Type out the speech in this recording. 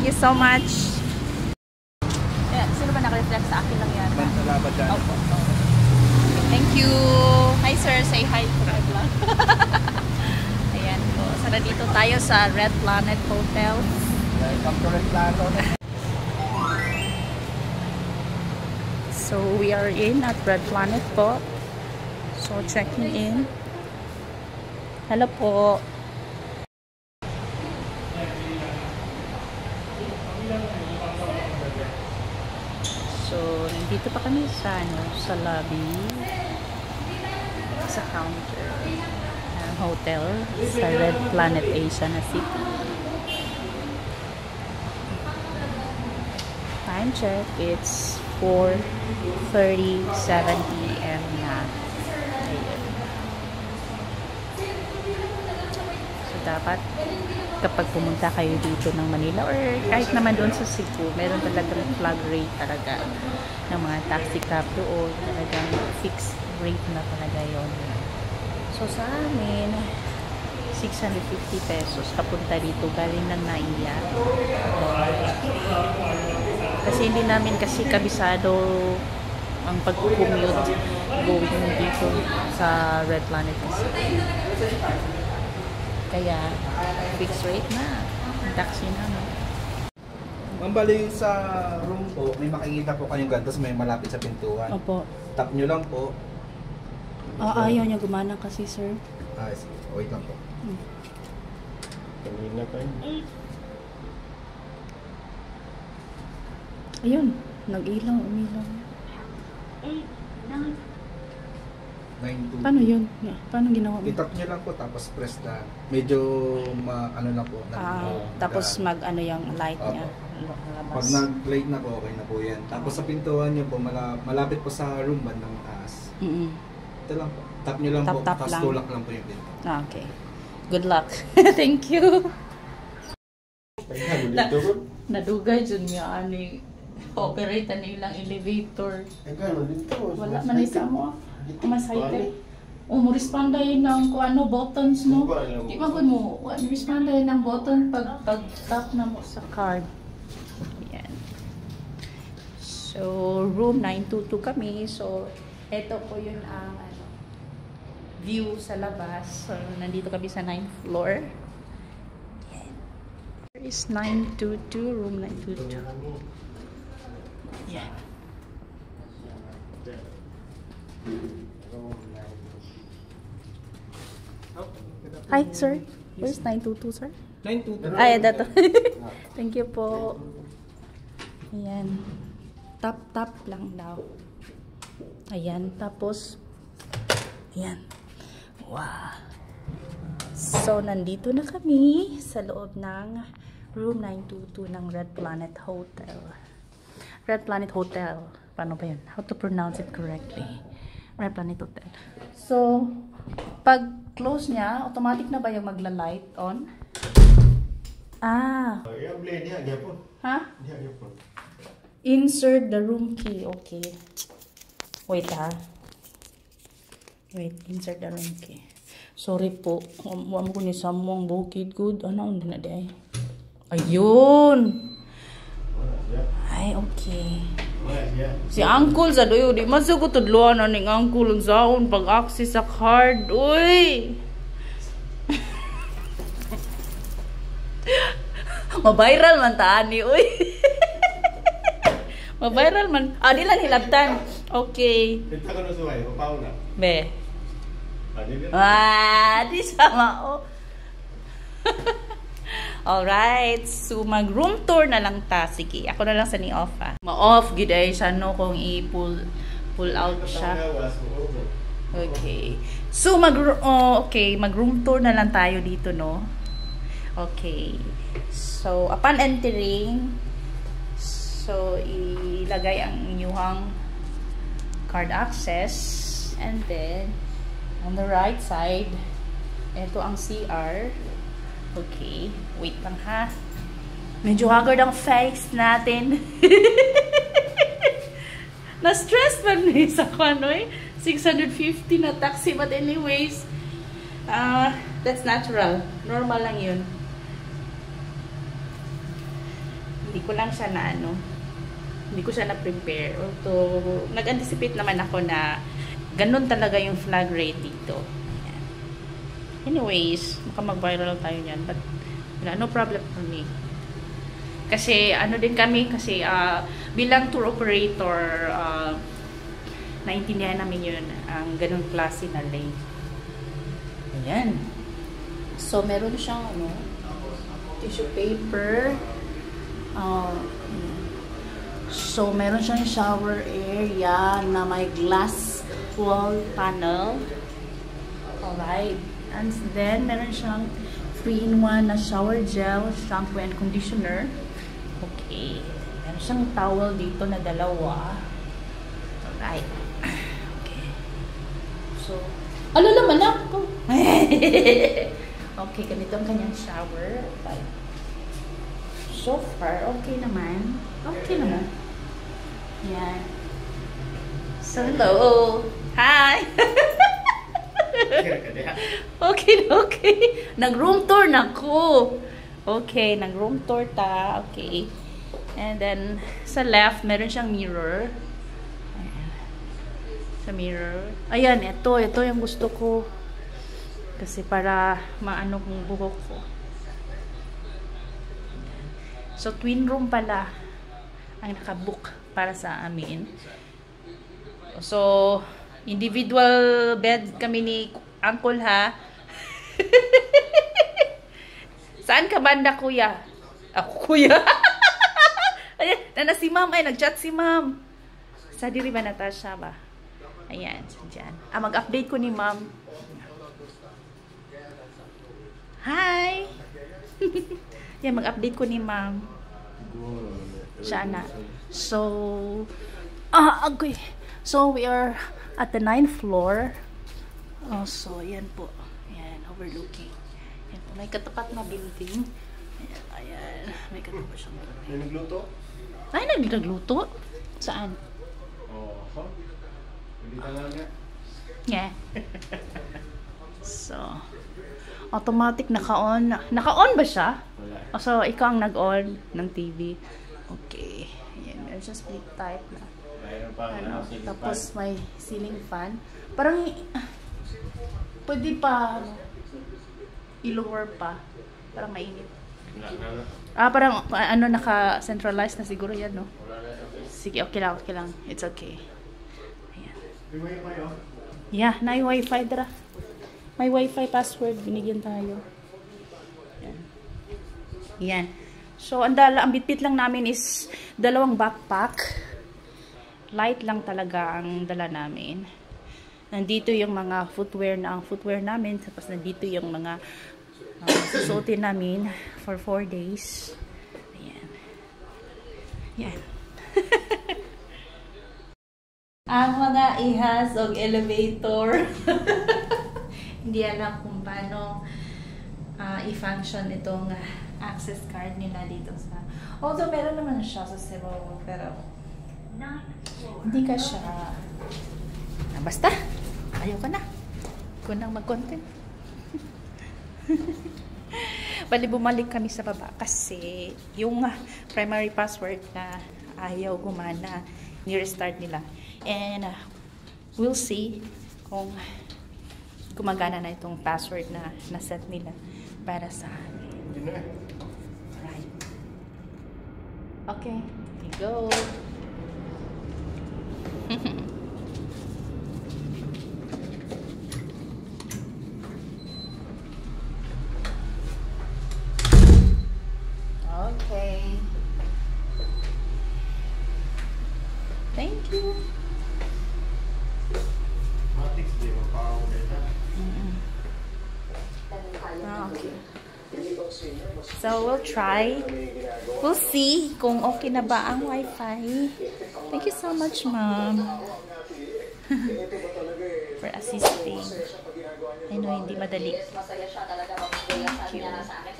Thank you so much. Yeah, sino ba naka-reflect sa akin lang yan? Salamat dyan. Opo. Okay, thank you. Hi sir, say hi to my vlog. Ayan po. Sara dito tayo sa Red Planet Hotel. Welcome to Red Plato. So we are in at Red Planet po. So checking in. Hello po. So nandito pa kami sa ano, sa lobby sa counter ng hotel sa Red Planet Asia na city. Time check, it's 4.37 p.m. na. Ayun. So, dapat kapag pumunta kayo dito ng Manila or kahit naman doon sa Cebu, meron talagang flag rate talaga ng mga taxi cab doon. Talagang fixed rate na talaga yon. So, sa amin, 650 pesos kapunta dito galing ng Naiya. Kasi hindi namin kasi kabisado ang pag-commute going dito sa Red Planet kasi. Kaya, fixed rate na ang taxi namin. Ma'am, bali sa room po, may makikita po kayong ganito may malapit sa pintuan. Opo. Tap nyo lang po. Ah, ayaw niya gumana kasi, sir. Ah, sige. Wait lang po. Kanina pa yun. Ayun, nag-ilaw, umilaw. 9 Paano yun? Paano ginawa mo? Itap nyo lang po, tapos press na. Medyo, ma, ano na po. na- Ah, oh, tapos na- mag ano yung light niya. Pag Labas. nag-light na po, okay na po yan. Tapos sa pintuan nyo po, mala, malapit po sa room bandang taas. Mm-mm. Ito lang po. Tap nyo lang Tap, po, tap tapos lang. tulak lang po yung pinto. Ah, okay. Good luck. Thank you. Ko. Nadugay dyan niya ani operate na nilang elevator. Ay, gano'n dito. Wala man isa mo. Masayte. O mo responday ng kung ano buttons no. Di man gud mo wa responday ng button pag pag tap na mo sa card. Yan. So room 922 kami. So ito po yun ang ano view sa labas. So nandito kami sa 9th floor. Yan. Here is 922 room 922. Yan. Hi, sir. Where's 922, sir? 922. Ay, dato. Thank you po. Ayan. Tap, tap lang daw. Ayan. Tapos, ayan. Wow. So, nandito na kami sa loob ng room 922 ng Red Planet Hotel. Red Planet Hotel. Paano ba yun? How to pronounce it correctly? Planet Hotel. So, pag close niya, automatic na ba yung magla-light on? Ah, ha? Insert the room key. Okay. Wait ha. Wait, insert the room key. Sorry po. Wa mo ko ni samong bukid good. Ano ang na day? Ayun. Ay, okay. Si Uncle sa doyo, di man sa ko tudluan na ning Uncle ang saon pag-access sa card. Uy! Ma-viral man ta ani, uy. Ma-viral man. Ah, di lang hilabtan. Okay. Kita ka na suway, papaw na. Be. Ah, di? Ah, di sama oh. Alright, so mag-room tour na lang ta. Sige, ako na lang sa ni off ah. Ma-off, gid ay siya no kung i-pull pull out siya. Okay. So mag oh, okay, mag-room tour na lang tayo dito, no? Okay. So upon entering, so ilagay ang inyong card access and then on the right side, ito ang CR. Okay, wait lang ha. Medyo haggard ang face natin. Na-stress man ni sa kano eh. 650 na taxi. But anyways, uh, that's natural. Normal lang yun. Hindi ko lang siya na ano, hindi ko siya na-prepare. Although, nag-anticipate naman ako na ganun talaga yung flag rate dito. Anyways, baka mag-viral tayo niyan. But, wala, no problem for me. Kasi, ano din kami, kasi uh, bilang tour operator, uh, naintindihan namin yun, ang ganun klase na lane. Ayan. So, meron siyang, ano, tissue paper. Uh, so, meron siyang shower area na may glass wall panel. Alright. And then, meron siyang 3-in-1 na shower gel, shampoo and conditioner. Okay. Meron siyang towel dito na dalawa. Alright. Okay. So, ano naman ako? okay, ganito ang kanyang shower. Bye. So far, okay naman. Okay naman. Yan. So, hello. Hi! okay, okay. Nag-room tour na ko. Okay, nag-room tour ta. Okay. And then, sa left, meron siyang mirror. Ayan. Sa mirror. Ayan, ito. Ito yung gusto ko. Kasi para maano kong buhok ko. So, twin room pala ang nakabook para sa amin. So, individual bed kami ni Uncle ha. Saan ka banda, kuya? Ako, kuya. Ayan, na si ma'am. Ay, nag-chat si ma'am. Sa diri ba, Natasha ba? Ayan, dyan. Ah, mag-update ko ni ma'am. Hi! Yan, mag-update ko ni ma'am. Siya na. So, ah, agoy. So, we are at the ninth floor. Oh, so, yan po. Yan, overlooking. Yan po. May katapat na building. Ayan, ayan. May katapat siyang building. May nagluto? Ay, nagluto? Saan? Oo. Oh, Hindi talaga. Yeah. So, automatic naka-on. Naka-on ba siya? Wala. O, so, ikaw ang nag-on ng TV. Okay. Ayan, meron siya split type na. Mayroon pa Ano, tapos may ceiling fan. Parang, pwede pa, ano, i-lower pa. Parang mainit. Ah, parang, ano, naka-centralized na siguro yan, no? Sige, okay lang, okay lang. It's okay. Ayan. Kayo? Yeah, na wifi dra. May wifi password binigyan tayo. Yan. Yan. So, ang dala, ang bitbit lang namin is dalawang backpack. Light lang talaga ang dala namin. Nandito yung mga footwear na ang footwear namin. Tapos nandito yung mga uh, susuotin namin for 4 days. Ayan. Yan. ang mga ihas og elevator. Hindi alam kung paano ah, i-function itong access card nila dito sa... Although meron naman siya sa Cebu, pero hindi ka siya... Ah, basta, ayaw ka na. Kung nang mag-content. Bali, bumalik kami sa baba kasi yung ah, primary password na ayaw gumana, ni-restart nila. And ah, we'll see kung gumagana na itong password na naset nila para sa amin. Yun na. Right. Okay, here you go. Okay. Thank you. Okay. So, we'll try. We'll see kung okay na ba ang wifi. Thank you so much, ma'am. For assisting. I know, hindi madali. Thank you.